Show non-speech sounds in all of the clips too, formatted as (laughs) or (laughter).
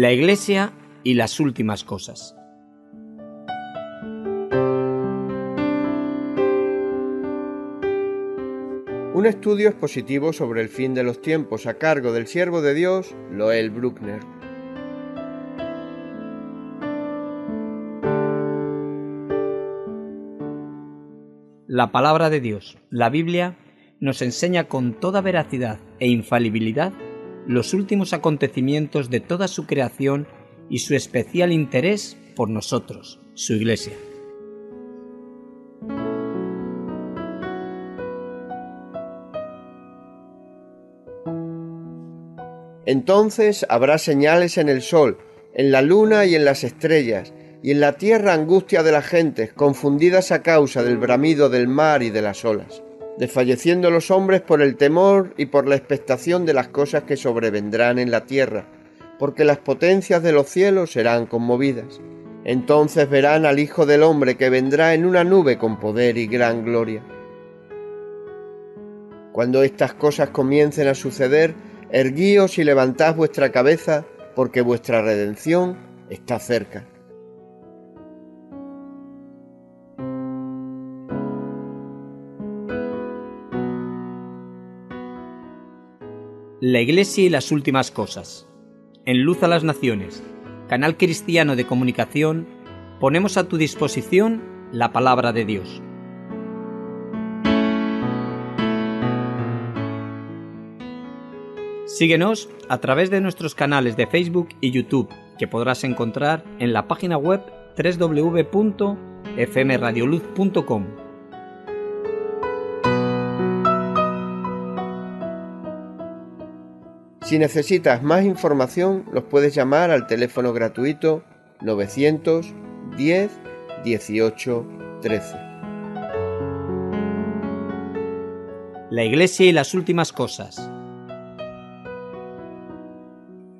La Iglesia y las últimas cosas. Un estudio expositivo sobre el fin de los tiempos a cargo del siervo de Dios, Loel Bruckner. La palabra de Dios, la Biblia, nos enseña con toda veracidad e infalibilidad los últimos acontecimientos de toda su creación y su especial interés por nosotros, su Iglesia. Entonces habrá señales en el sol, en la luna y en las estrellas, y en la tierra angustia de las gentes, confundidas a causa del bramido del mar y de las olas, desfalleciendo los hombres por el temor y por la expectación de las cosas que sobrevendrán en la tierra, porque las potencias de los cielos serán conmovidas. Entonces verán al Hijo del Hombre que vendrá en una nube con poder y gran gloria. Cuando estas cosas comiencen a suceder, erguíos y levantad vuestra cabeza, porque vuestra redención está cerca. La Iglesia y las últimas cosas. En Luz a las Naciones, canal cristiano de comunicación, ponemos a tu disposición la palabra de Dios. Síguenos a través de nuestros canales de Facebook y YouTube, que podrás encontrar en la página web www.fmradioluz.com. Si necesitas más información, los puedes llamar al teléfono gratuito 910 18 13. La Iglesia y las últimas cosas.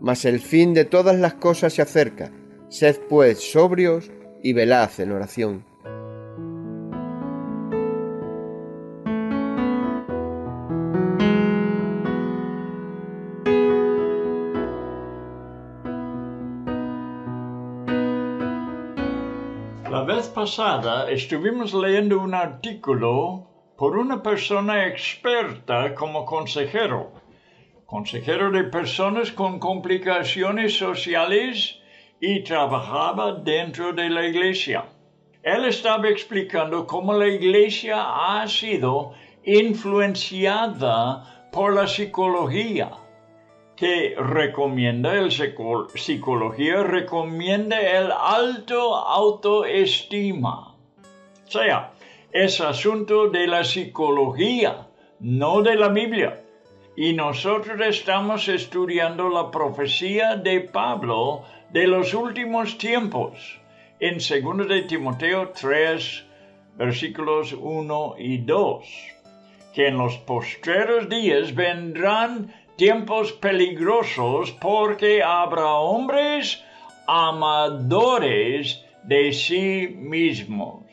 Mas el fin de todas las cosas se acerca. Sed pues sobrios y velad en oración. Pasada estuvimos leyendo un artículo por una persona experta como consejero, consejero de personas con complicaciones sociales y trabajaba dentro de la iglesia. Él estaba explicando cómo la iglesia ha sido influenciada por la psicología que recomienda el psicología recomienda el alto autoestima. O sea, es asunto de la psicología, no de la Biblia. Y nosotros estamos estudiando la profecía de Pablo de los últimos tiempos en 2 de Timoteo 3, versículos 1 y 2, que en los postreros días vendrán tiempos peligrosos porque habrá hombres amadores de sí mismos.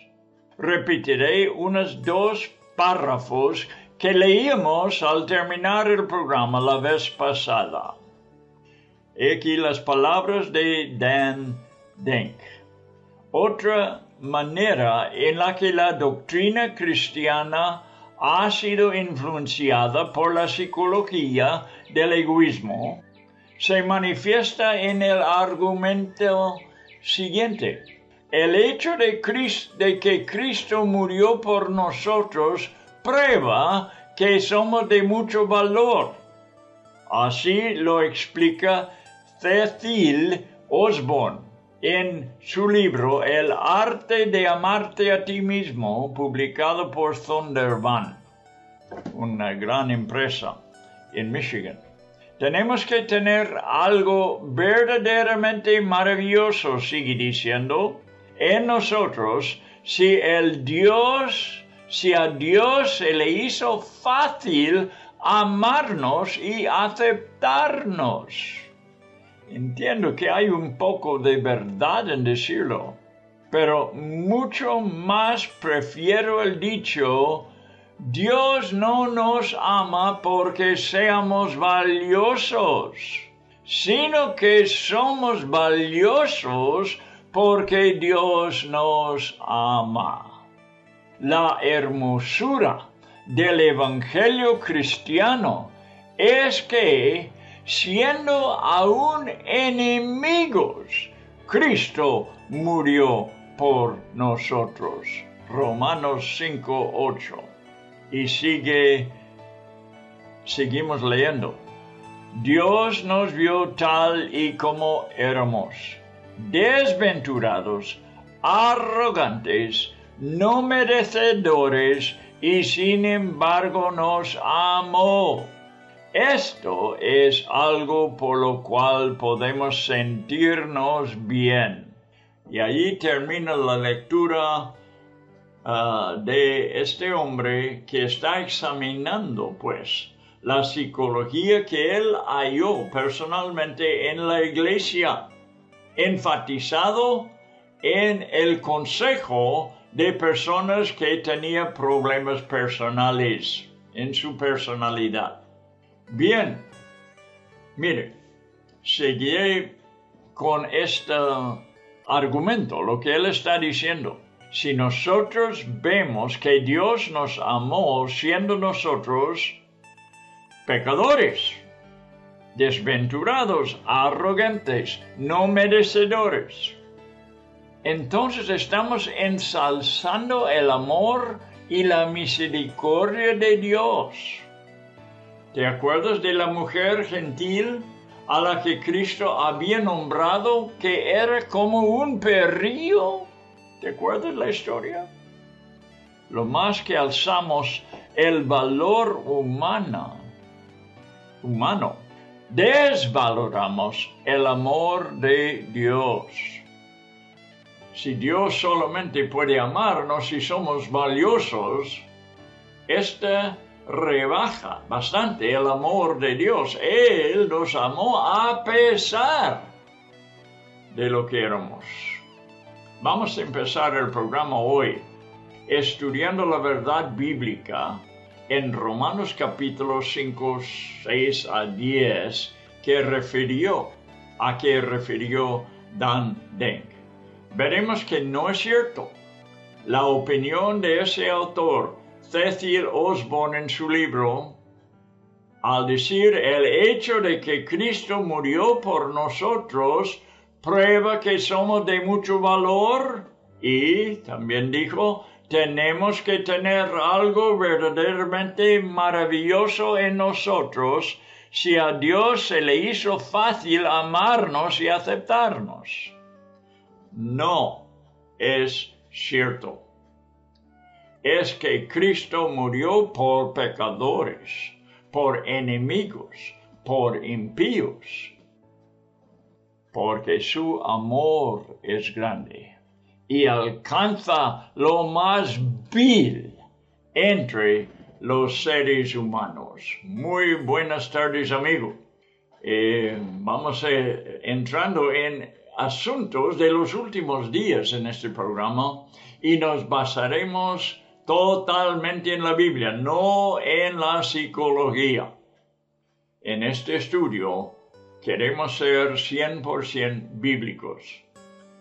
Repetiré unos dos párrafos que leímos al terminar el programa la vez pasada. Aquí las palabras de Dan Denk. Otra manera en la que la doctrina cristiana ha sido influenciada por la psicología del egoísmo se manifiesta en el argumento siguiente. El hecho de, que Cristo murió por nosotros prueba que somos de mucho valor. Así lo explica Cecil Osborne en su libro El arte de amarte a ti mismo, publicado por Van, una gran empresa en Michigan. Tenemos que tener algo verdaderamente maravilloso, sigue diciendo, en nosotros si a Dios se le hizo fácil amarnos y aceptarnos. Entiendo que hay un poco de verdad en decirlo, pero mucho más prefiero el dicho, Dios no nos ama porque seamos valiosos, sino que somos valiosos porque Dios nos ama. La hermosura del Evangelio cristiano es que, siendo aún enemigos, Cristo murió por nosotros. Romanos 5, 8. Y sigue, seguimos leyendo. Dios nos vio tal y como éramos, desventurados, arrogantes, no merecedores, y sin embargo nos amó. Esto es algo por lo cual podemos sentirnos bien. Y allí termina la lectura ah, de este hombre que está examinando, pues, la psicología que él halló personalmente en la iglesia, enfatizado en el consejo de personas que tenían problemas personales en su personalidad. Bien, mire, seguiré con este argumento, lo que él está diciendo. Si nosotros vemos que Dios nos amó siendo nosotros pecadores, desventurados, arrogantes, no merecedores, entonces estamos ensalzando el amor y la misericordia de Dios. ¿Te acuerdas de la mujer gentil a la que Cristo había nombrado que era como un perrillo? ¿Te acuerdas la historia? Lo más que alzamos el valor humano, humano, desvaloramos el amor de Dios. Si Dios solamente puede amarnos si somos valiosos, esta rebaja bastante el amor de Dios. Él nos amó a pesar de lo que éramos. Vamos a empezar el programa hoy estudiando la verdad bíblica en Romanos capítulo 5, 6 a 10 que refirió a que refirió Dan Denk veremos que no es cierto. La opinión de ese autor, Cecil Osborne, en su libro, al decir el hecho de que Cristo murió por nosotros, prueba que somos de mucho valor y también dijo, tenemos que tener algo verdaderamente maravilloso en nosotros si a Dios se le hizo fácil amarnos y aceptarnos no es cierto. Es que Cristo murió por pecadores, por enemigos, por impíos, porque su amor es grande y alcanza lo más vil entre los seres humanos. Muy buenas tardes, amigo. Eh, vamos eh, entrando en asuntos de los últimos días en este programa y nos basaremos totalmente en la Biblia, no en la psicología. En este estudio queremos ser 100% bíblicos.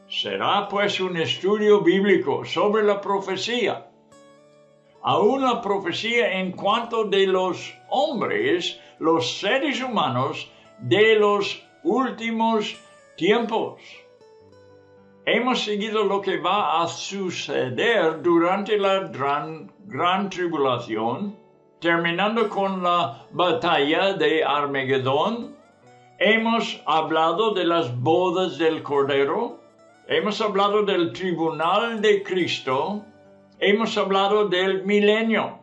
Será pues un estudio bíblico sobre la profecía. Aún la profecía en cuanto de los hombres, los seres humanos de los últimos tiempos. Hemos seguido lo que va a suceder durante la gran, tribulación, terminando con la batalla de Armagedón. Hemos hablado de las bodas del Cordero. Hemos hablado del tribunal de Cristo. Hemos hablado del milenio.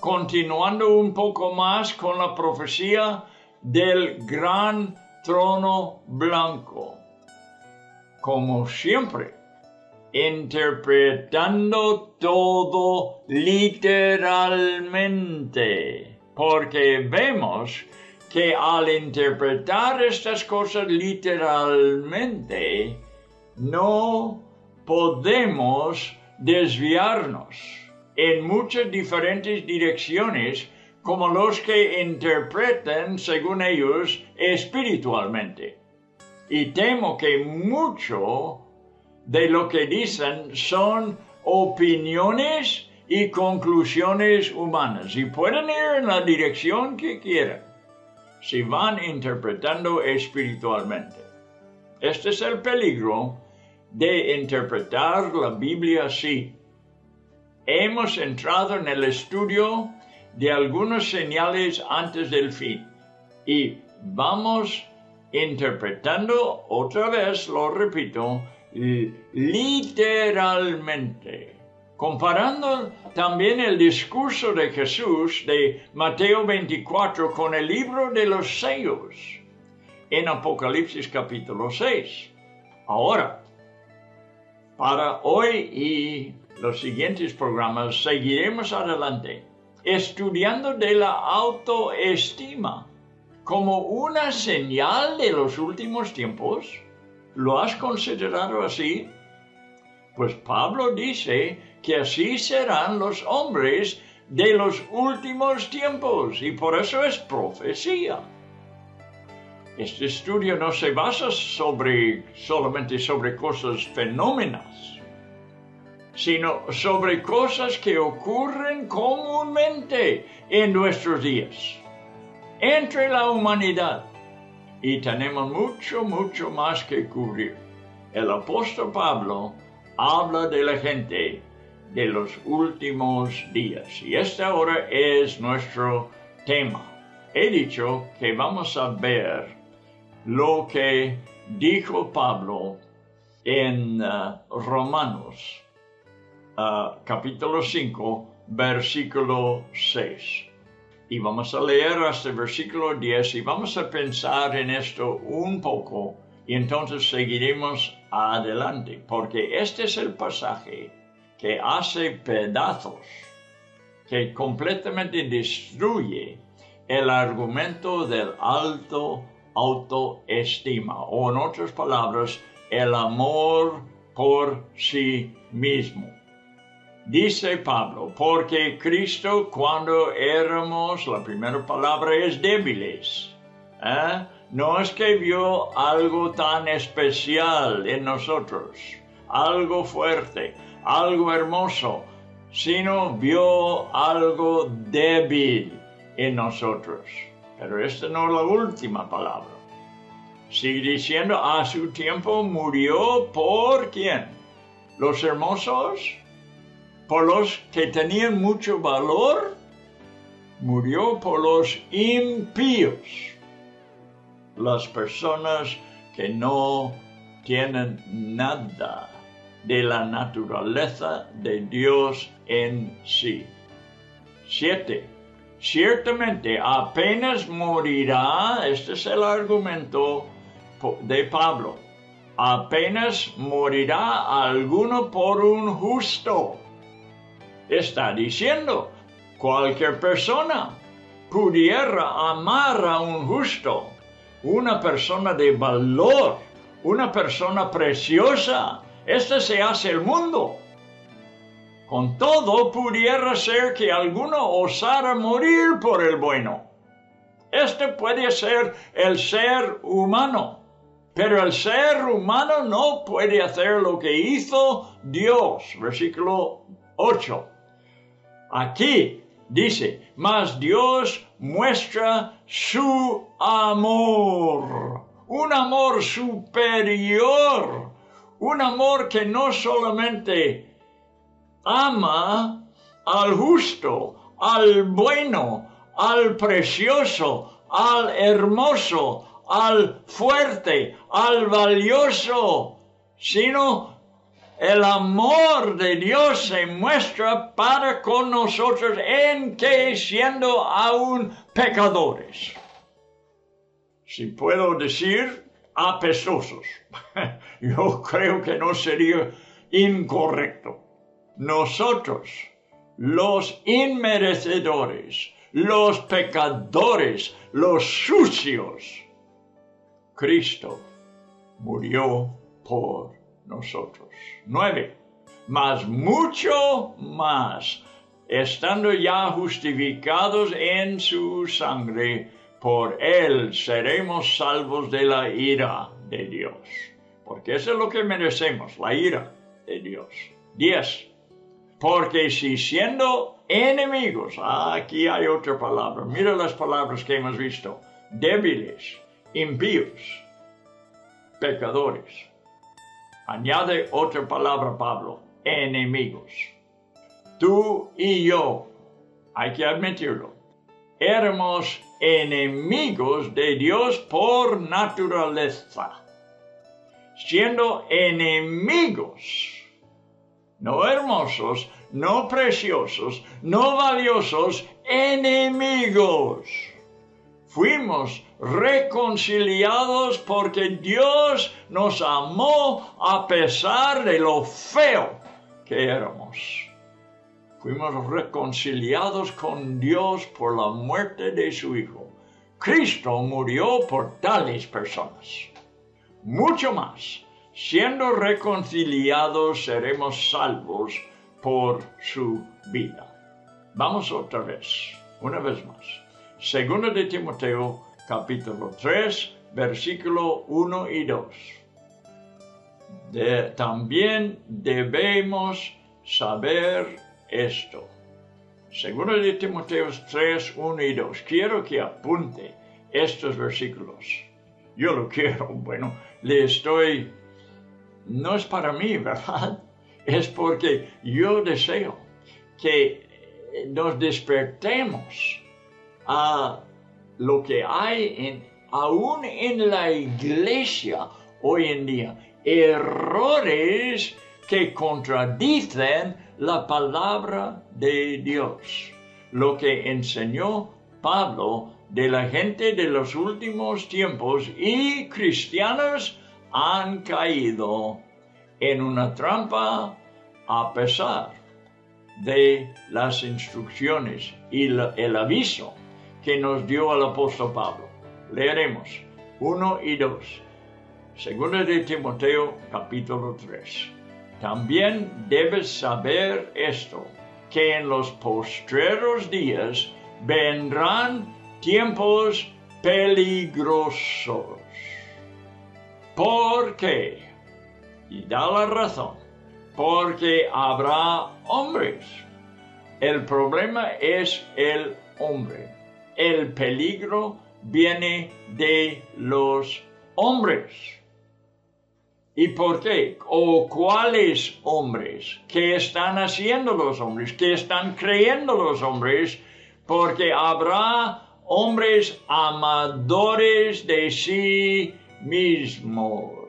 Continuando un poco más con la profecía del gran trono blanco. Como siempre, interpretando todo literalmente, porque vemos que al interpretar estas cosas literalmente, no podemos desviarnos en muchas diferentes direcciones como los que interpretan, según ellos, espiritualmente. Y temo que mucho de lo que dicen son opiniones y conclusiones humanas y pueden ir en la dirección que quieran si van interpretando espiritualmente. Este es el peligro de interpretar la Biblia así. Hemos entrado en el estudio de algunas señales antes del fin y vamos interpretando otra vez, lo repito, literalmente comparando también el discurso de Jesús de Mateo 24 con el libro de los sellos en Apocalipsis capítulo 6. Ahora, para hoy y los siguientes programas seguiremos adelante estudiando de la autoestima como una señal de los últimos tiempos. ¿Lo has considerado así? Pues Pablo dice que así serán los hombres de los últimos tiempos y por eso es profecía. Este estudio no se basa sobre, solamente sobre cosas fenómenas, sino sobre cosas que ocurren comúnmente en nuestros días, entre la humanidad. Y tenemos mucho, mucho más que cubrir. El apóstol Pablo habla de la gente de los últimos días. Y este ahora es nuestro tema. He dicho que vamos a ver lo que dijo Pablo en uh, Romanos uh, capítulo 5 versículo 6. Y vamos a leer hasta el versículo 10 y vamos a pensar en esto un poco y entonces seguiremos adelante, porque este es el pasaje que hace pedazos, que completamente destruye el argumento del alto autoestima, o en otras palabras, el amor por sí mismo. Dice Pablo, porque Cristo cuando éramos, la primera palabra es débiles, ¿eh? no es que vio algo tan especial en nosotros, algo fuerte, algo hermoso, sino vio algo débil en nosotros. Pero esta no es la última palabra. Sigue diciendo, a su tiempo murió por quién? Los hermosos, por los que tenían mucho valor, murió por los impíos, las personas que no tienen nada de la naturaleza de Dios en sí. 7. Ciertamente apenas morirá, este es el argumento de Pablo, apenas morirá alguno por un justo. Está diciendo, cualquier persona pudiera amar a un justo, una persona de valor, una persona preciosa, este se hace el mundo. Con todo, pudiera ser que alguno osara morir por el bueno. Este puede ser el ser humano, pero el ser humano no puede hacer lo que hizo Dios. Versículo 8. Aquí dice, mas Dios muestra su amor, un amor superior un amor que no solamente ama al justo, al bueno, al precioso, al hermoso, al fuerte, al valioso, sino el amor de Dios se muestra para con nosotros en que siendo aún pecadores. Si puedo decir, apestosos. (laughs) Yo creo que no sería incorrecto. Nosotros, los inmerecedores, los pecadores, los sucios, Cristo murió por nosotros. Nueve. Más mucho más estando ya justificados en su sangre, por él seremos salvos de la ira de Dios. Porque eso es lo que merecemos, la ira de Dios. 10. Porque si siendo enemigos, aquí hay otra palabra, mira las palabras que hemos visto, débiles, impíos, pecadores. Añade otra palabra Pablo, enemigos. Tú y yo, hay que admitirlo, éramos enemigos de Dios por naturaleza. Siendo enemigos, no hermosos, no preciosos, no valiosos, enemigos. Fuimos reconciliados porque Dios nos amó a pesar de lo feo que éramos. Fuimos reconciliados con Dios por la muerte de su Hijo. Cristo murió por tales personas. Mucho más, siendo reconciliados seremos salvos por su vida. Vamos otra vez, una vez más. Segundo de Timoteo, capítulo 3, versículo 1 y 2. también debemos saber esto. Segundo de Timoteo 3, 1 y 2. Quiero que apunte estos versículos. Yo lo quiero, (laughs) bueno, le estoy... No es para mí, ¿verdad? (laughs) es porque yo deseo que nos despertemos a lo que hay en, aún en la iglesia hoy en día, errores que contradicen la palabra de Dios, lo que enseñó Pablo de la gente de los últimos tiempos y cristianos han caído en una trampa a pesar de las instrucciones y el aviso que nos dio el apóstol Pablo. Leeremos 1 y 2. Segunda de Timoteo capítulo 3. También debes saber esto, que en los postreros días vendrán tiempos peligrosos. ¿Por qué? Y da la razón. Porque habrá hombres. El problema es el hombre. El peligro viene de los hombres. ¿Y por qué? ¿O cuáles hombres? ¿Qué están haciendo los hombres? ¿Qué están creyendo los hombres? Porque habrá hombres amadores de sí mismos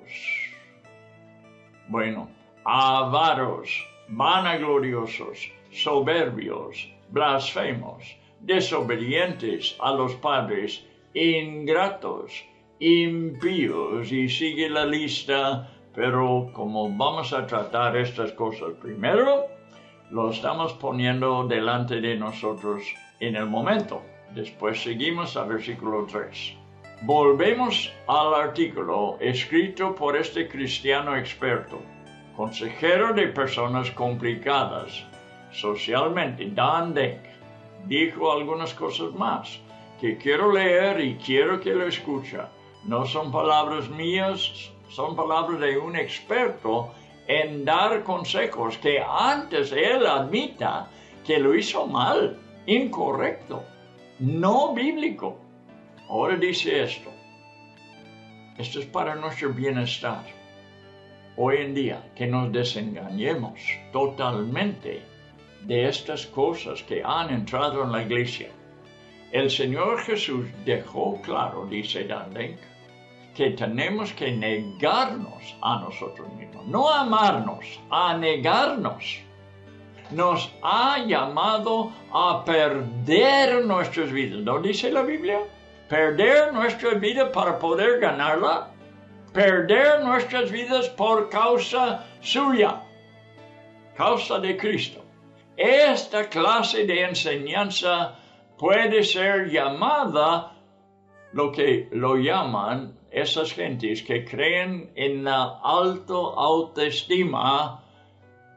bueno, avaros, vanagloriosos, soberbios, blasfemos, desobedientes a los padres, ingratos, impíos, y sigue la lista, pero como vamos a tratar estas cosas primero, lo estamos poniendo delante de nosotros en el momento. Después seguimos al versículo 3. Volvemos al artículo escrito por este cristiano experto, consejero de personas complicadas socialmente, Dan Denk. Dijo algunas cosas más que quiero leer y quiero que lo escucha. No son palabras mías, son palabras de un experto en dar consejos que antes él admita que lo hizo mal, incorrecto, no bíblico. Ahora dice esto. Esto es para nuestro bienestar. Hoy en día, que nos desengañemos totalmente de estas cosas que han entrado en la iglesia. El Señor Jesús dejó claro, dice Dandenk, que tenemos que negarnos a nosotros mismos, no amarnos, a negarnos. Nos ha llamado a perder nuestras vidas, ¿no dice la Biblia? perder nuestra vida para poder ganarla, perder nuestras vidas por causa suya, causa de Cristo. Esta clase de enseñanza puede ser llamada lo que lo llaman esas gentes que creen en la alta autoestima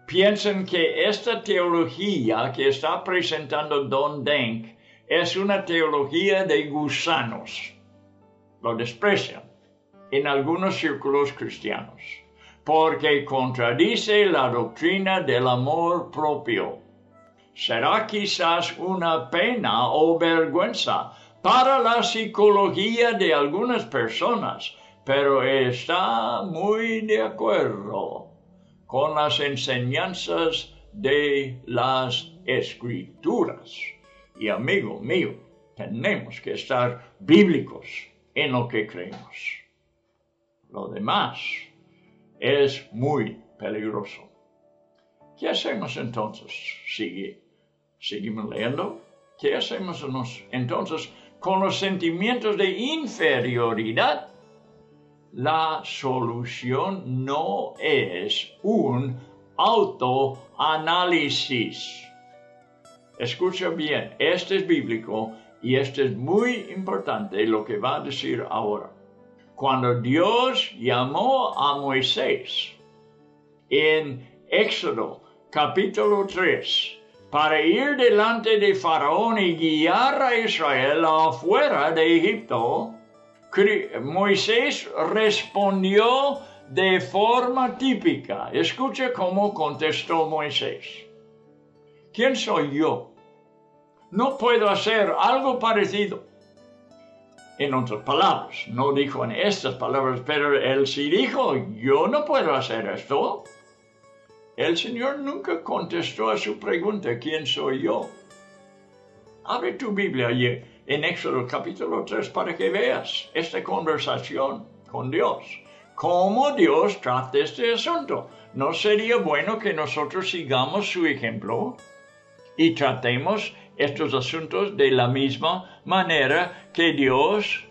piensan que esta teología que está presentando Don Denk es una teología de gusanos. Lo desprecian en algunos círculos cristianos porque contradice la doctrina del amor propio. Será quizás una pena o vergüenza para la psicología de algunas personas, pero está muy de acuerdo con las enseñanzas de las escrituras. Y amigo mío, tenemos que estar bíblicos en lo que creemos. Lo demás es muy peligroso. ¿Qué hacemos entonces? ¿Sigue, ¿Seguimos leyendo? ¿Qué hacemos entonces con los sentimientos de inferioridad? La solución no es un autoanálisis. Escucha bien, este es bíblico y este es muy importante lo que va a decir ahora cuando Dios llamó a Moisés en Éxodo capítulo 3 para ir delante de Faraón y guiar a Israel afuera de Egipto, Moisés respondió de forma típica. Escucha cómo contestó Moisés. ¿Quién soy yo? No puedo hacer algo parecido en otras palabras. No dijo en estas palabras, pero él sí dijo, yo no puedo hacer esto. El Señor nunca contestó a su pregunta, ¿quién soy yo? Abre tu Biblia en Éxodo capítulo 3 para que veas esta conversación con Dios. Cómo Dios trata este asunto. ¿No sería bueno que nosotros sigamos su ejemplo y tratemos estos asuntos de la misma manera que Dios,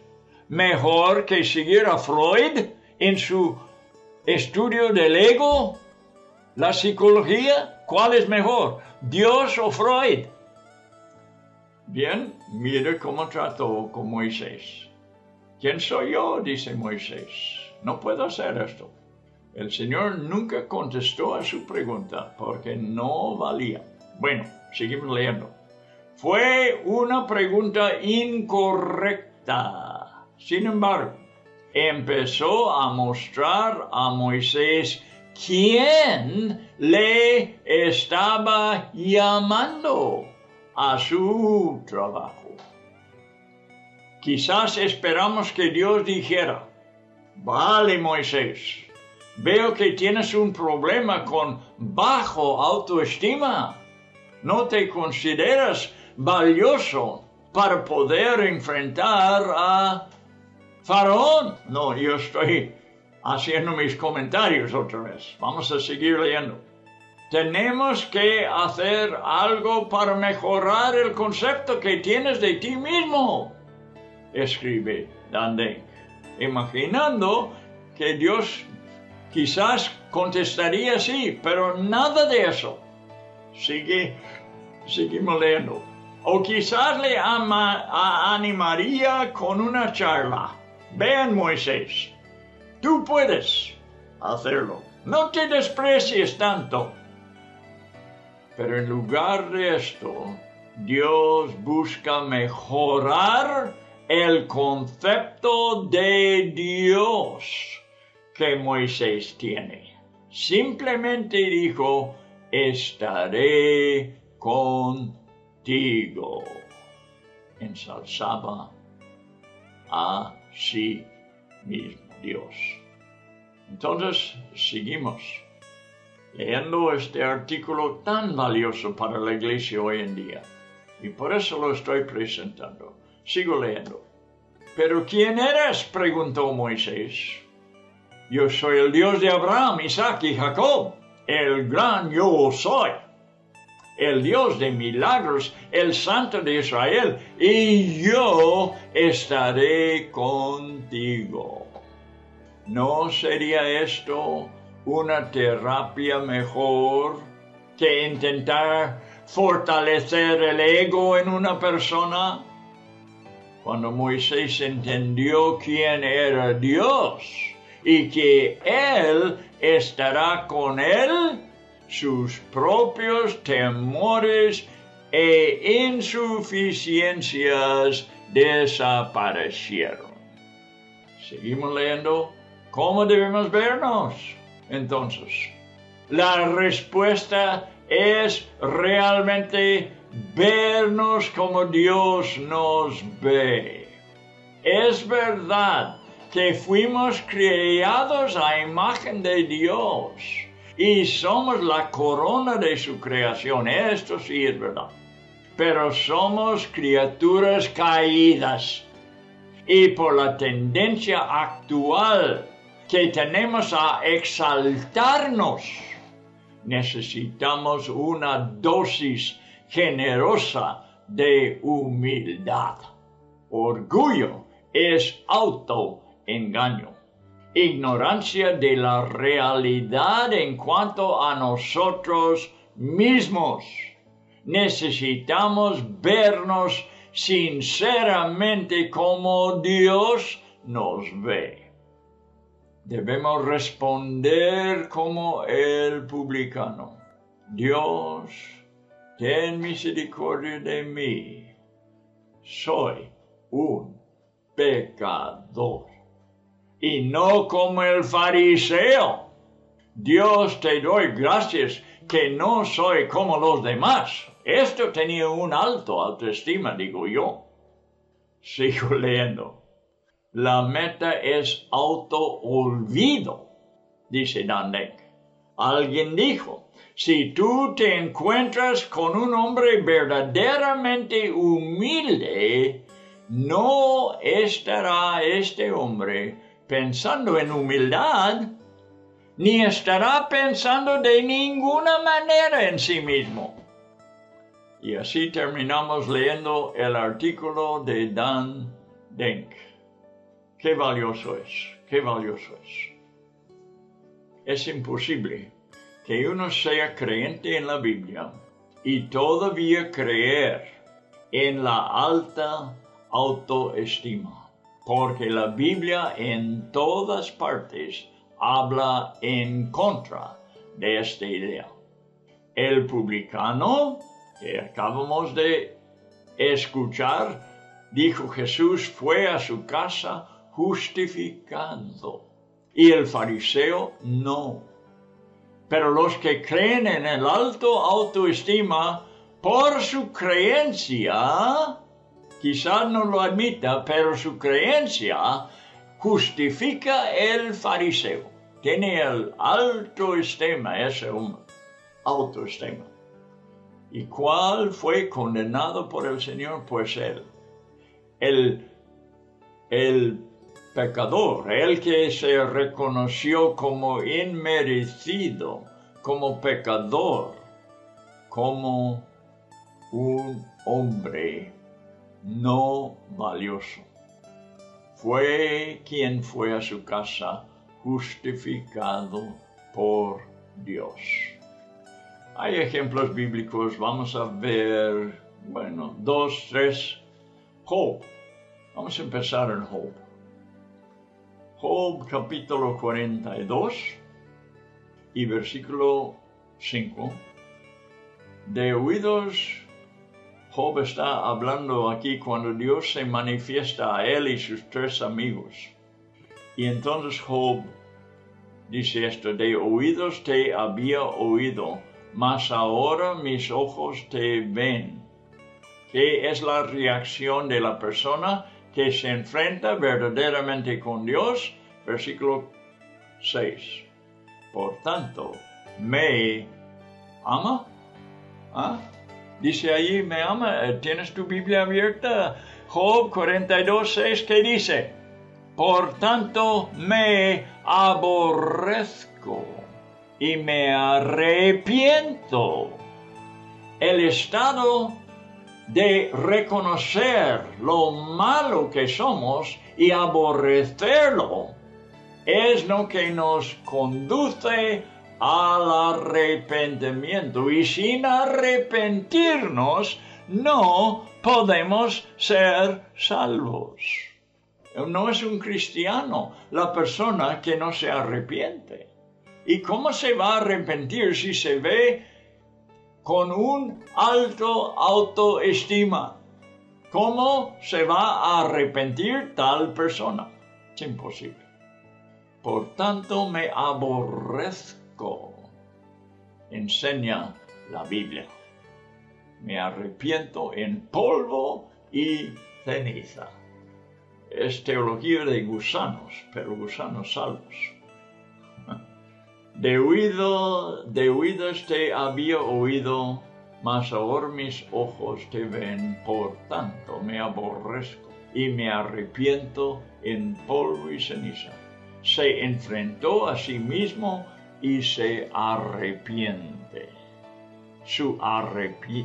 mejor que seguir a Freud en su estudio del ego, la psicología, ¿cuál es mejor? ¿Dios o Freud? Bien, mire cómo trató con Moisés. ¿Quién soy yo? dice Moisés. No puedo hacer esto. El Señor nunca contestó a su pregunta porque no valía. Bueno, seguimos leyendo. Fue una pregunta incorrecta. Sin embargo, empezó a mostrar a Moisés quién le estaba llamando a su trabajo. Quizás esperamos que Dios dijera, vale Moisés, veo que tienes un problema con bajo autoestima. No te consideras valioso para poder enfrentar a Faraón. No, yo estoy haciendo mis comentarios otra vez. Vamos a seguir leyendo. Tenemos que hacer algo para mejorar el concepto que tienes de ti mismo, escribe Dande, imaginando que Dios quizás contestaría sí, pero nada de eso. Sigue, seguimos leyendo. O quizás le animaría con una charla. Vean Moisés, tú puedes hacerlo. No te desprecies tanto. Pero en lugar de esto, Dios busca mejorar el concepto de Dios que Moisés tiene. Simplemente dijo, estaré con contigo. Ensalzaba a sí mismo Dios. Entonces seguimos leyendo este artículo tan valioso para la iglesia hoy en día. Y por eso lo estoy presentando. Sigo leyendo. ¿Pero quién eres? preguntó Moisés. Yo soy el Dios de Abraham, Isaac y Jacob, el gran yo soy el Dios de milagros, el Santo de Israel, y yo estaré contigo. ¿No sería esto una terapia mejor que intentar fortalecer el ego en una persona? Cuando Moisés entendió quién era Dios y que Él estará con él, sus propios temores e insuficiencias desaparecieron. Seguimos leyendo. ¿Cómo debemos vernos? Entonces, la respuesta es realmente vernos como Dios nos ve. Es verdad que fuimos creados a imagen de Dios y somos la corona de su creación. Esto sí es verdad. Pero somos criaturas caídas y por la tendencia actual que tenemos a exaltarnos, necesitamos una dosis generosa de humildad. Orgullo es autoengaño. Ignorancia de la realidad en cuanto a nosotros mismos. Necesitamos vernos sinceramente como Dios nos ve. Debemos responder como el publicano. Dios, ten misericordia de mí. Soy un pecador. Y no como el fariseo. Dios te doy gracias que no soy como los demás. Esto tenía un alto autoestima, digo yo. Sigo leyendo. La meta es auto-olvido, dice Dandek. Alguien dijo, si tú te encuentras con un hombre verdaderamente humilde, no estará este hombre pensando en humildad, ni estará pensando de ninguna manera en sí mismo. Y así terminamos leyendo el artículo de Dan Denk. Qué valioso es, qué valioso es. Es imposible que uno sea creyente en la Biblia y todavía creer en la alta autoestima, porque la Biblia en todas partes habla en contra de esta idea. El publicano que acabamos de escuchar, dijo Jesús, fue a su casa justificado y el fariseo no. Pero los que creen en el alto autoestima por su creencia, quizás no lo admita, pero su creencia justifica el fariseo. Tiene el alto estima, ese hombre, autoestima. ¿Y cuál fue condenado por el Señor? Pues él. El, el pecador, el que se reconoció como inmerecido, como pecador, como un hombre no valioso. Fue quien fue a su casa justificado por Dios. Hay ejemplos bíblicos, vamos a ver, bueno, dos, tres. Job. Vamos a empezar en Job. Job capítulo 42 y versículo 5. De oídos, Job está hablando aquí cuando Dios se manifiesta a él y sus tres amigos. Y entonces Job dice esto, de oídos te había oído, mas ahora mis ojos te ven. ¿Qué es la reacción de la persona que se enfrenta verdaderamente con Dios, versículo 6. Por tanto, me ama. ¿Ah? Dice allí, me ama. Eh, ¿Tienes tu Biblia abierta? Job 42, 6, ¿qué dice? Por tanto, me aborrezco y me arrepiento. El estado de reconocer lo malo que somos y aborrecerlo es lo que nos conduce al arrepentimiento. Y sin arrepentirnos no podemos ser salvos. No es un cristiano la persona que no se arrepiente. ¿Y cómo se va a arrepentir si se ve con un alto autoestima? ¿Cómo se va a arrepentir tal persona? Es imposible. Por tanto me aborrezco, enseña la Biblia. Me arrepiento en polvo y ceniza. Es teología de gusanos, pero gusanos salvos. De oído, de te había oído, mas ahora mis ojos te ven, por tanto me aborrezco y me arrepiento en polvo y ceniza. Se enfrentó a sí mismo y se arrepiente. Su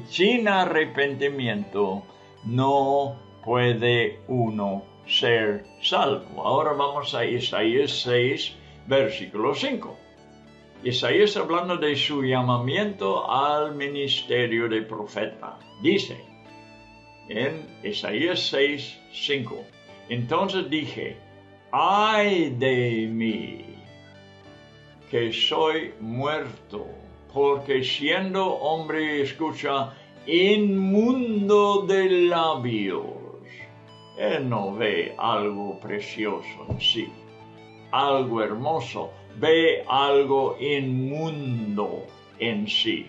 sin arrepentimiento no puede uno ser salvo. Ahora vamos a Isaías 6, versículo 5. Isaías hablando de su llamamiento al ministerio de profeta. Dice en Isaías 6, 5. Entonces dije, ay de mí, que soy muerto, porque siendo hombre escucha inmundo de labios, él no ve algo precioso en sí, algo hermoso, ve algo inmundo en sí,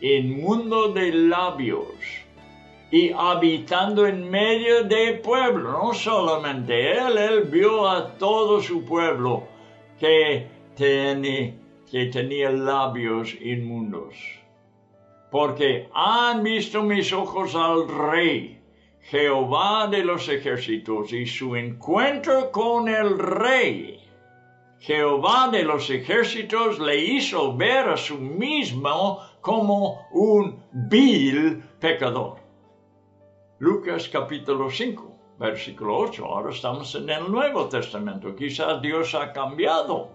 inmundo de labios y habitando en medio de pueblo, no solamente él, él vio a todo su pueblo que, que tenía labios inmundos. Porque han visto mis ojos al rey, Jehová de los ejércitos, y su encuentro con el rey Jehová de los ejércitos le hizo ver a sí mismo como un vil pecador. Lucas capítulo 5, versículo 8. Ahora estamos en el Nuevo Testamento. Quizás Dios ha cambiado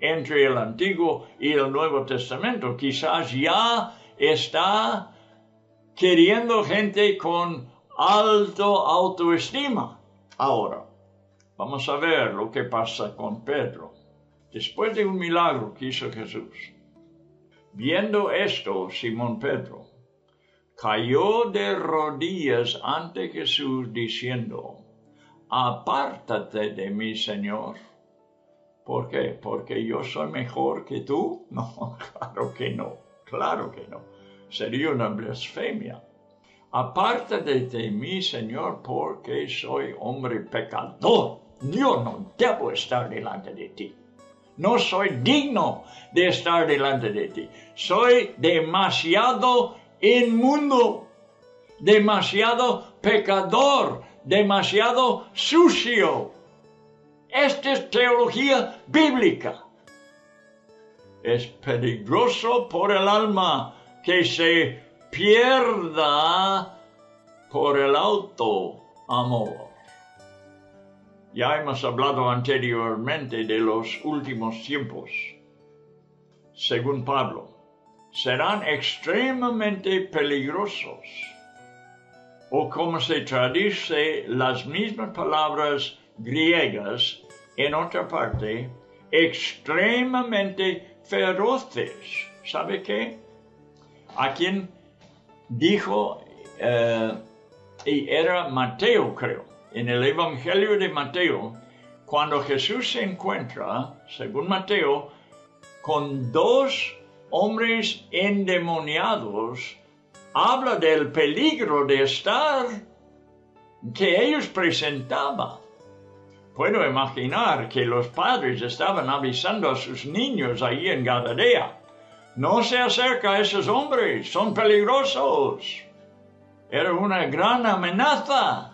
entre el Antiguo y el Nuevo Testamento. Quizás ya está queriendo gente con alto autoestima. Ahora, vamos a ver lo que pasa con Pedro. Después de un milagro que hizo Jesús, viendo esto, Simón Pedro cayó de rodillas ante Jesús diciendo, apártate de mí, Señor. ¿Por qué? ¿Porque yo soy mejor que tú? (laughs) No, claro que no, claro que no. Sería una blasfemia. Apártate de mí, Señor, porque soy hombre pecador. Yo no debo estar delante de ti. No soy digno de estar delante de ti. Soy demasiado inmundo, demasiado pecador, demasiado sucio. Esta es teología bíblica. Es peligroso por el alma que se pierda por el auto amor. Ya hemos hablado anteriormente de los últimos tiempos. Según Pablo, serán extremadamente peligrosos. O como se traduce las mismas palabras griegas en otra parte, extremadamente feroces. ¿Sabe qué? A quien dijo, eh, y era Mateo creo, en el Evangelio de Mateo, cuando Jesús se encuentra, según Mateo, con dos hombres endemoniados, habla del peligro de estar que ellos presentaban. Puedo imaginar que los padres estaban avisando a sus niños ahí en Galilea. No se acerca a esos hombres, son peligrosos. Era una gran amenaza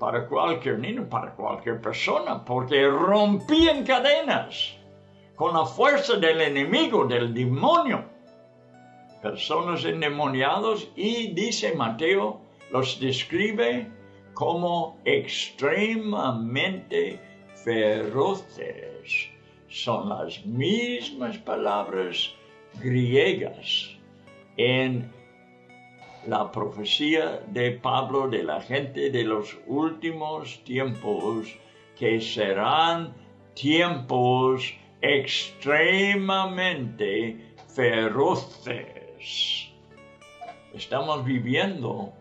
para cualquier niño, para cualquier persona, porque rompían cadenas con la fuerza del enemigo, del demonio. Personas endemoniados y dice Mateo, los describe como extremadamente feroces. Son las mismas palabras griegas en la profecía de Pablo de la gente de los últimos tiempos, que serán tiempos extremadamente feroces. Estamos viviendo,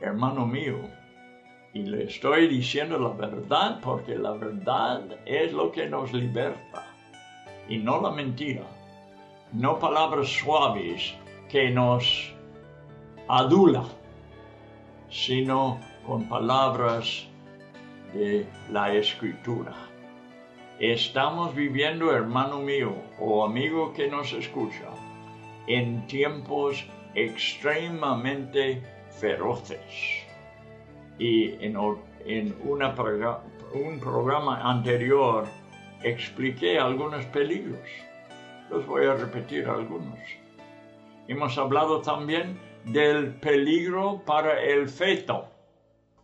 hermano mío, y le estoy diciendo la verdad porque la verdad es lo que nos liberta y no la mentira, no palabras suaves que nos adula, sino con palabras de la escritura. Estamos viviendo, hermano mío o amigo que nos escucha, en tiempos extremadamente feroces. Y en, un programa anterior expliqué algunos peligros. Los voy a repetir algunos. Hemos hablado también del peligro para el feto.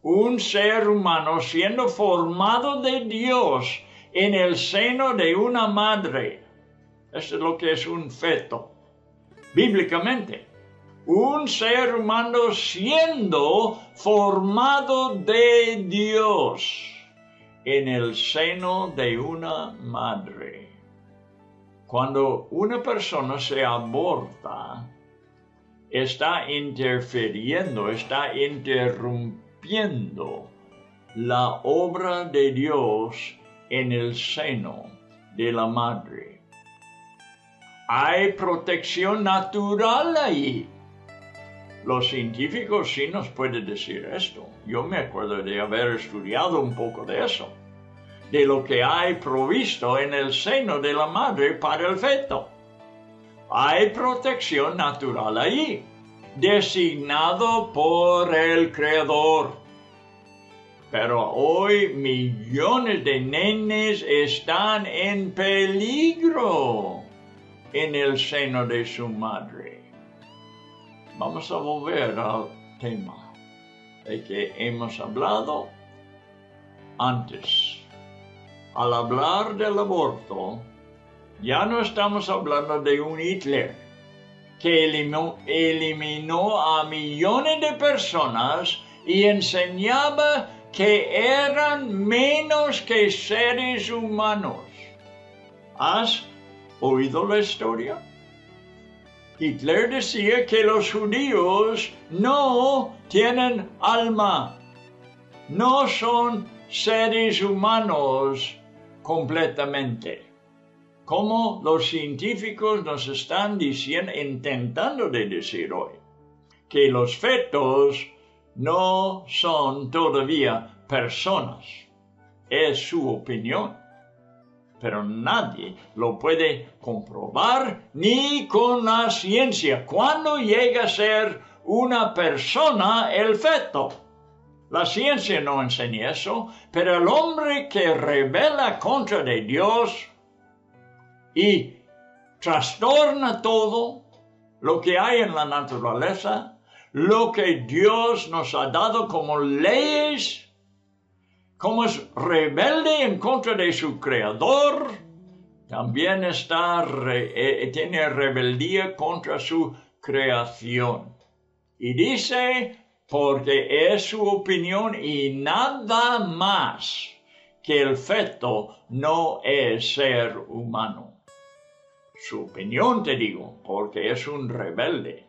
Un ser humano siendo formado de Dios en el seno de una madre. Eso es lo que es un feto. Bíblicamente. Un ser humano siendo formado de Dios en el seno de una madre. Cuando una persona se aborta, está interfiriendo, está interrumpiendo la obra de Dios en el seno de la madre. Hay protección natural ahí. Los científicos sí nos pueden decir esto. Yo me acuerdo de haber estudiado un poco de eso, de lo que hay provisto en el seno de la madre para el feto. Hay protección natural ahí, designado por el Creador. Pero hoy millones de nenes están en peligro en el seno de su madre. Vamos a volver al tema de que hemos hablado antes. Al hablar del aborto, ya no estamos hablando de un Hitler que eliminó, a millones de personas y enseñaba que eran menos que seres humanos. ¿Has oído la historia? Hitler decía que los judíos no tienen alma, no son seres humanos completamente como los científicos nos están diciendo, intentando de decir hoy, que los fetos no son todavía personas. Es su opinión. Pero nadie lo puede comprobar ni con la ciencia. ¿Cuándo llega a ser una persona el feto? La ciencia no enseña eso, pero el hombre que revela contra Dios y trastorna todo lo que hay en la naturaleza, lo que Dios nos ha dado como leyes, como es rebelde en contra de su creador, también está, eh, tiene rebeldía contra su creación. Y dice, porque es su opinión y nada más que el feto no es ser humano su opinión, te digo, porque es un rebelde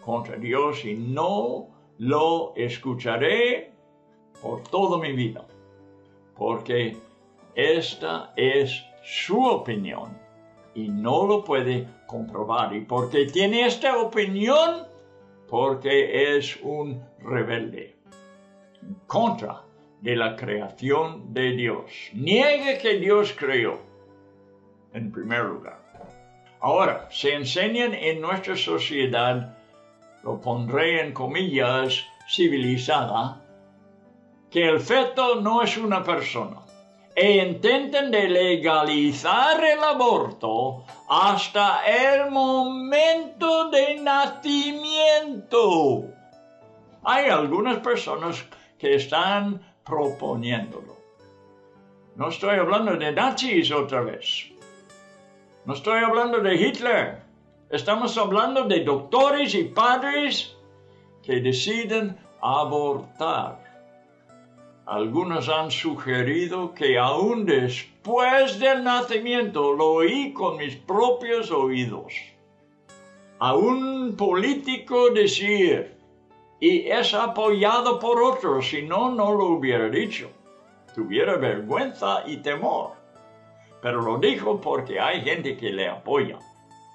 contra Dios y no lo escucharé por toda mi vida, porque esta es su opinión y no lo puede comprobar. ¿Y porque tiene esta opinión? Porque es un rebelde contra de la creación de Dios. Niegue que Dios creó en primer lugar. Ahora, se enseñan en nuestra sociedad, lo pondré en comillas, civilizada, que el feto no es una persona e intentan de legalizar el aborto hasta el momento de nacimiento. Hay algunas personas que están proponiéndolo. No estoy hablando de nazis otra vez. No estoy hablando de Hitler. Estamos hablando de doctores y padres que deciden abortar. algunos han sugerido que aún después del nacimiento lo oí con mis propios oídos. A un político decir, y es apoyado por otros, si no, no lo hubiera dicho. Tuviera vergüenza y temor. Pero lo dijo porque hay gente que le apoya.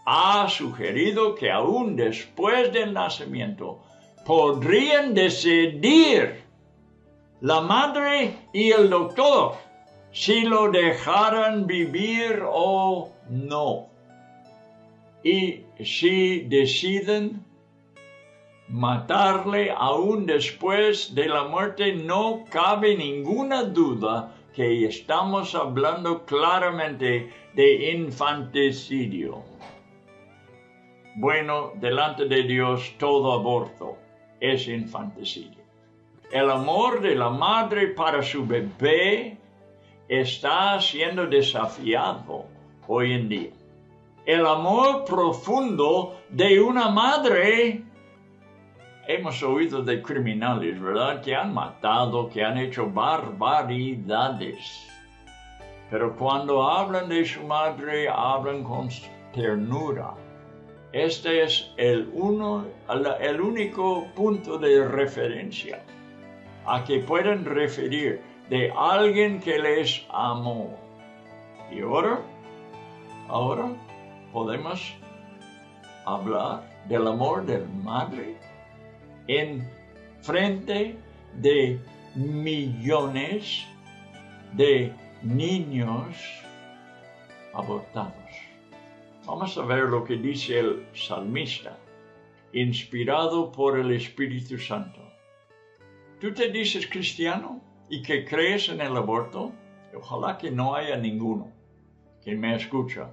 Ha sugerido que aún después del nacimiento podrían decidir la madre y el doctor si lo dejaran vivir o no. Y si deciden matarle aún después de la muerte, no cabe ninguna duda que estamos hablando claramente de infanticidio. Bueno, delante de Dios todo aborto es infanticidio. El amor de la madre para su bebé está siendo desafiado hoy en día. El amor profundo de una madre hemos oído de criminales, ¿verdad? Que han matado, que han hecho barbaridades. Pero cuando hablan de su madre, hablan con ternura. Este es el, uno, el único punto de referencia a que pueden referir de alguien que les amó. Y ahora, ahora podemos hablar del amor de madre en frente de millones de niños abortados. Vamos a ver lo que dice el salmista, inspirado por el Espíritu Santo. ¿Tú te dices cristiano y que crees en el aborto? Ojalá que no haya ninguno que me escucha.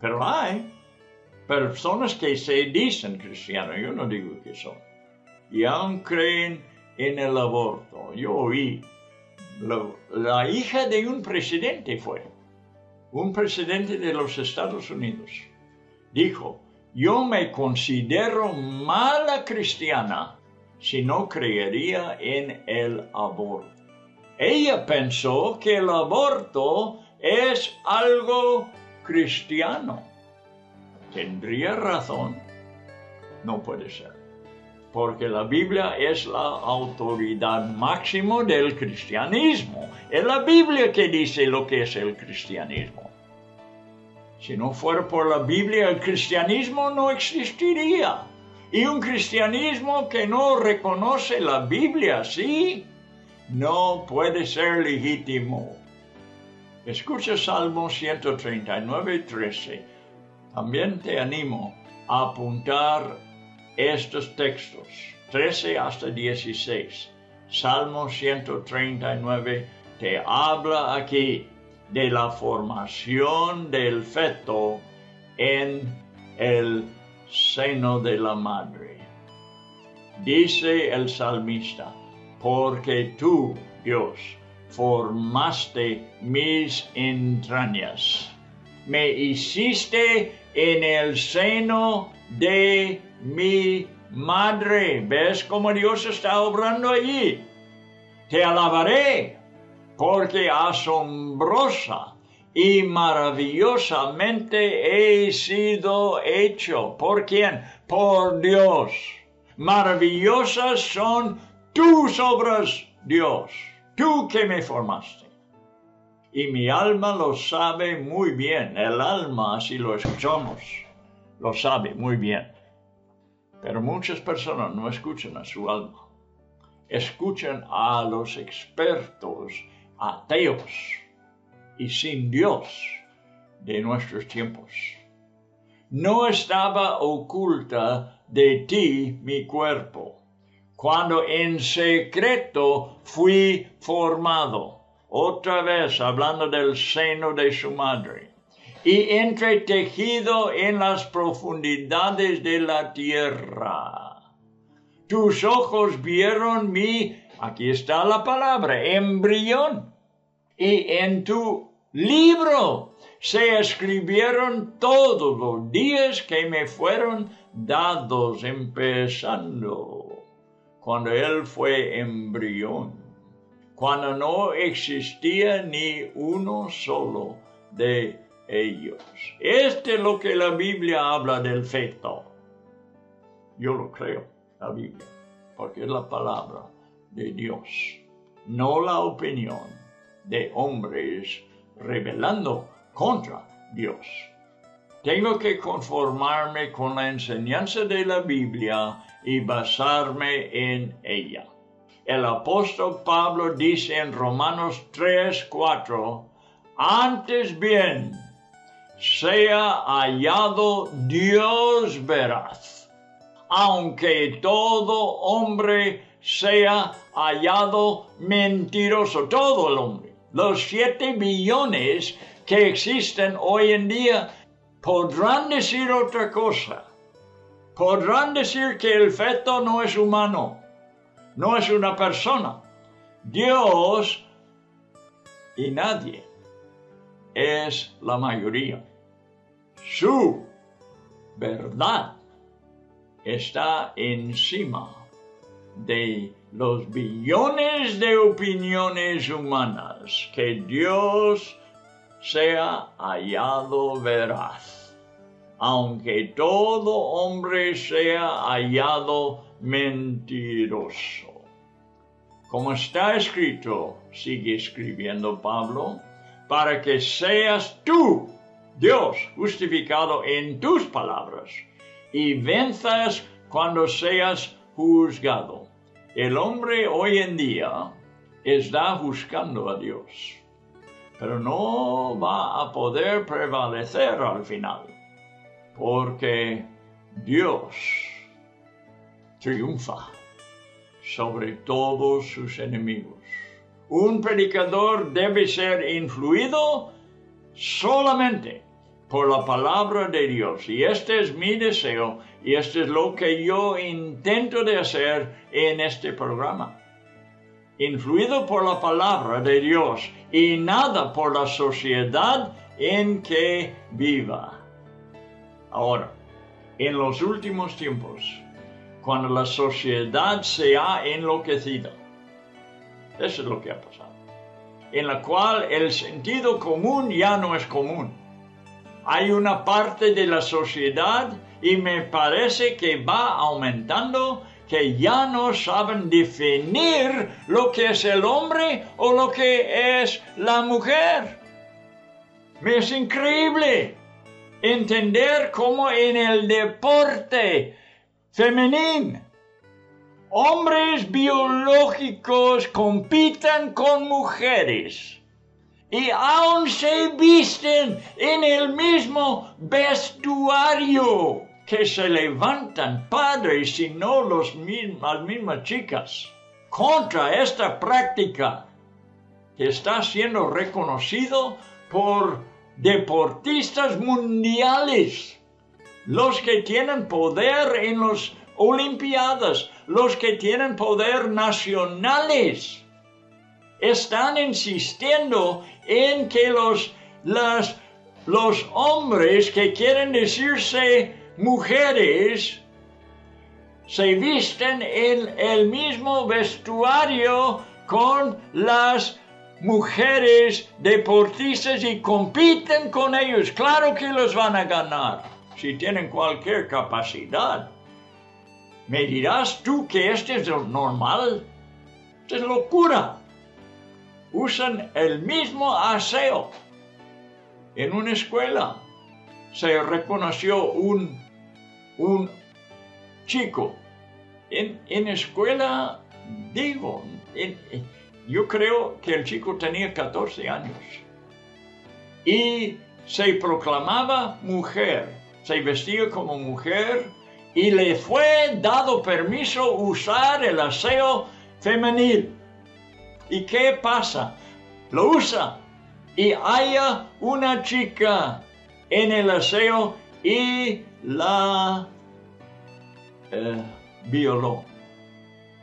Pero hay personas que se dicen cristianos, yo no digo que son y aún creen en el aborto. Yo oí, la, hija de un presidente fue, un presidente de los Estados Unidos, dijo, yo me considero mala cristiana si no creería en el aborto. Ella pensó que el aborto es algo cristiano. ¿Tendría razón? No puede ser porque la Biblia es la autoridad máxima del cristianismo. Es la Biblia que dice lo que es el cristianismo. Si no fuera por la Biblia, el cristianismo no existiría. Y un cristianismo que no reconoce la Biblia sí, no puede ser legítimo. Escucha Salmo 139, 13. También te animo a apuntar estos textos, 13 hasta 16. Salmo 139 te habla aquí de la formación del feto en el seno de la madre. Dice el salmista, porque tú, Dios, formaste mis entrañas, me hiciste en el seno de mi madre. ¿Ves cómo Dios está obrando allí? Te alabaré porque asombrosa y maravillosamente he sido hecho. ¿Por quién? Por Dios. Maravillosas son tus obras, Dios, tú que me formaste. Y mi alma lo sabe muy bien, el alma, si lo escuchamos, lo sabe muy bien. Pero muchas personas no escuchan a su alma. Escuchan a los expertos ateos y sin Dios de nuestros tiempos. No estaba oculta de ti mi cuerpo, cuando en secreto fui formado. Otra vez hablando del seno de su madre y entretejido en las profundidades de la tierra. Tus ojos vieron mi, aquí está la palabra, embrión, y en tu libro se escribieron todos los días que me fueron dados, empezando cuando él fue embrión. cuando no existía ni uno solo de ellos. Este es lo que la Biblia habla del feto. Yo lo creo, la Biblia, porque es la palabra de Dios, no la opinión de hombres rebelando contra Dios. Tengo que conformarme con la enseñanza de la Biblia y basarme en ella. El apóstol Pablo dice en Romanos 3, 4, antes bien, sea hallado Dios veraz, aunque todo hombre sea hallado mentiroso, todo el hombre. Los siete billones que existen hoy en día podrán decir otra cosa. Podrán decir que el feto no es humano, no es una persona. Dios y nadie es la mayoría. Su verdad está encima de los billones de opiniones humanas. Que Dios sea hallado veraz, aunque todo hombre sea hallado mentiroso. Como está escrito, sigue escribiendo Pablo, para que seas tú, Dios, justificado en tus palabras, y venzas cuando seas juzgado. El hombre hoy en día está buscando a Dios pero no va a poder prevalecer al final, porque Dios triunfa sobre todos sus enemigos. Un predicador debe ser influido solamente por la palabra de Dios. Y este es mi deseo y este es lo que yo intento de hacer en este programa influido por la palabra de Dios y nada por la sociedad en que viva. Ahora, en los últimos tiempos, cuando la sociedad se ha enloquecido, eso es lo que ha pasado, en la cual el sentido común ya no es común. Hay una parte de la sociedad y me parece que va aumentando que ya no saben definir lo que es el hombre o lo que es la mujer. Es increíble entender cómo en el deporte femenino hombres biológicos compiten con mujeres y aún se visten en el mismo vestuario que se levantan padres y no los las mismas chicas. Contra esta práctica que está siendo reconocido por deportistas mundiales, los que tienen poder en las Olimpiadas, los que tienen poder nacionales, están insistiendo en que los, los hombres que quieren decirse mujeres se visten en el mismo vestuario con las mujeres deportistas y compiten con ellos. Claro que los van a ganar si tienen cualquier capacidad. ¿Me dirás tú que este es lo normal? Esto es locura. Usan el mismo aseo en una escuela. Se reconoció un un chico en, en escuela, digo, yo creo que el chico tenía 14 años y se proclamaba mujer, se vestía como mujer y le fue dado permiso usar el aseo femenil. ¿Y qué pasa? Lo usa y haya una chica en el aseo y la eh, violó,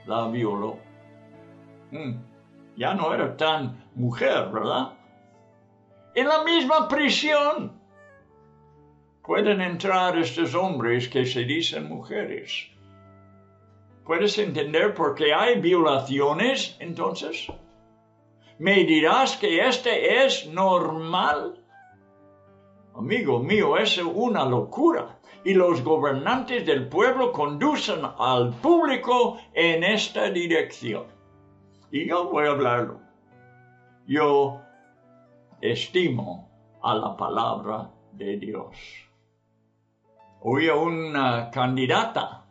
la violó. Mm, ya no era tan mujer, ¿verdad? En la misma prisión pueden entrar estos hombres que se dicen mujeres. ¿Puedes entender por qué hay violaciones entonces? ¿Me dirás que este es normal? Amigo mío, es una locura. Y los gobernantes del pueblo conducen al público en esta dirección. Y yo voy a hablarlo. Yo estimo a la palabra de Dios. A una candidata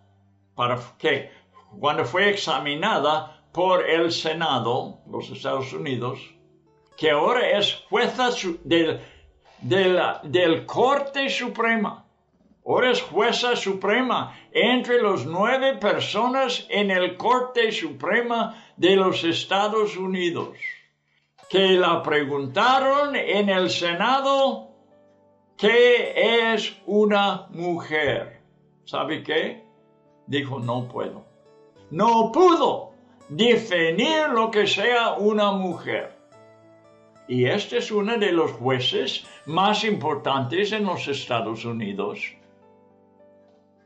para que cuando fue examinada por el Senado, los Estados Unidos, que ahora es jueza del, del, del Corte Suprema. Ahora es jueza suprema entre los nueve personas en el Corte Suprema de los Estados Unidos, que la preguntaron en el Senado qué es una mujer. ¿Sabe qué? Dijo, no puedo. No pudo definir lo que sea una mujer. Y este es uno de los jueces más importantes en los Estados Unidos.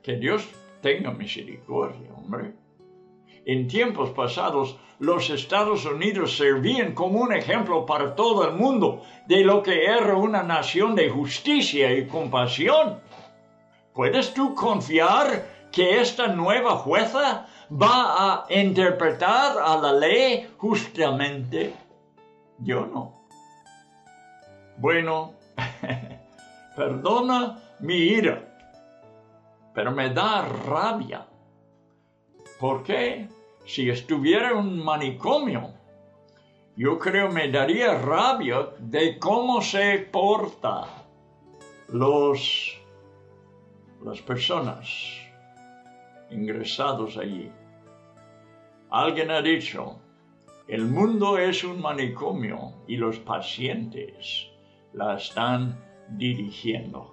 Que Dios tenga misericordia, hombre. En tiempos pasados, los Estados Unidos servían como un ejemplo para todo el mundo de lo que era una nación de justicia y compasión. ¿Puedes tú confiar que esta nueva jueza va a interpretar a la ley justamente? Yo no. Bueno, (laughs) perdona mi ira, pero me da rabia. ¿Por qué? Si estuviera en un manicomio, yo creo me daría rabia de cómo se porta los las personas ingresados allí. Alguien ha dicho, el mundo es un manicomio y los pacientes la están dirigiendo.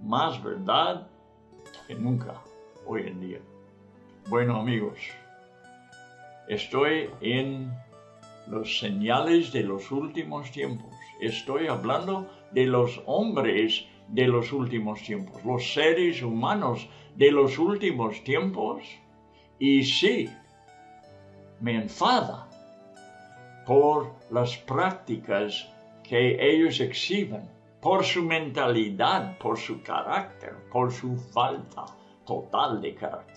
Más verdad que nunca hoy en día. Bueno amigos, estoy en los señales de los últimos tiempos. Estoy hablando de los hombres de los últimos tiempos, los seres humanos de los últimos tiempos. Y sí, me enfada por las prácticas que ellos exhiben, por su mentalidad, por su carácter, por su falta total de carácter.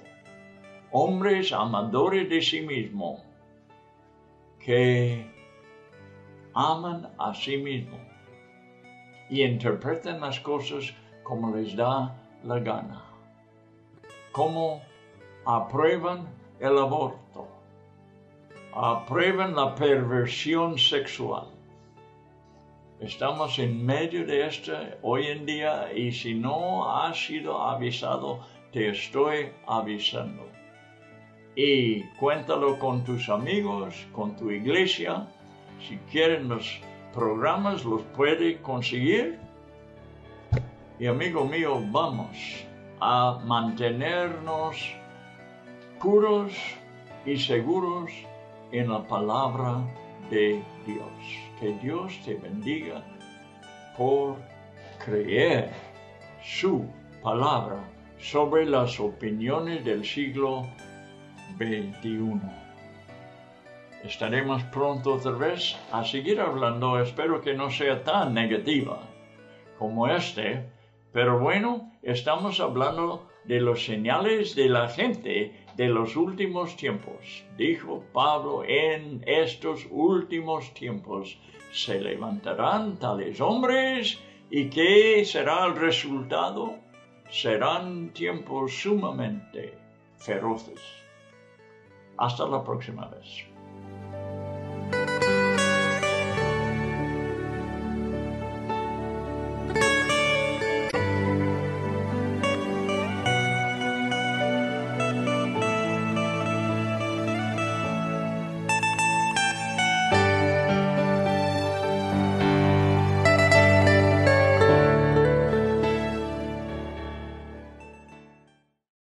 Hombres amadores de sí mismos que aman a sí mismos y interpretan las cosas como les da la gana, como aprueban el aborto, aprueban la perversión sexual. Estamos en medio de esto hoy en día y si no has sido avisado, te estoy avisando. Y cuéntalo con tus amigos, con tu iglesia. Si quieren los programas, los puede conseguir. Y amigo mío, vamos a mantenernos puros y seguros en la palabra de Dios. Que Dios te bendiga por creer su palabra sobre las opiniones del siglo XXI. Estaremos pronto otra vez a seguir hablando, espero que no sea tan negativa como este, pero bueno, estamos hablando de los señales de la gente de los últimos tiempos. Dijo Pablo, en estos últimos tiempos se levantarán tales hombres y ¿qué será el resultado? Serán tiempos sumamente feroces. Hasta la próxima vez.